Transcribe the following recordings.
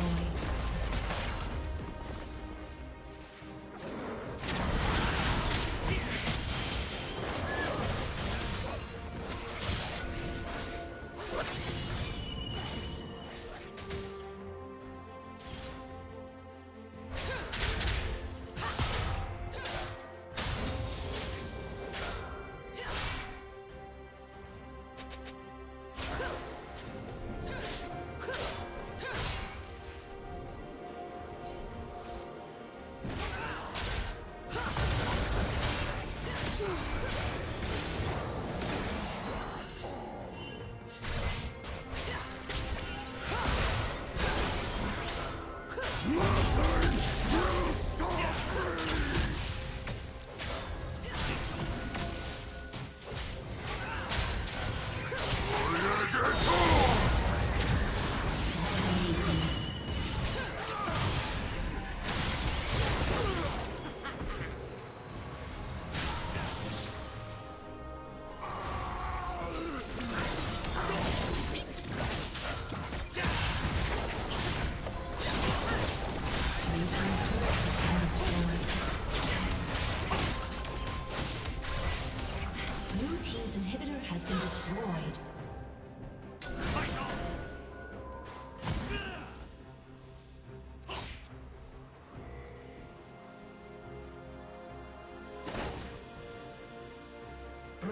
Destroyed.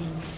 嗯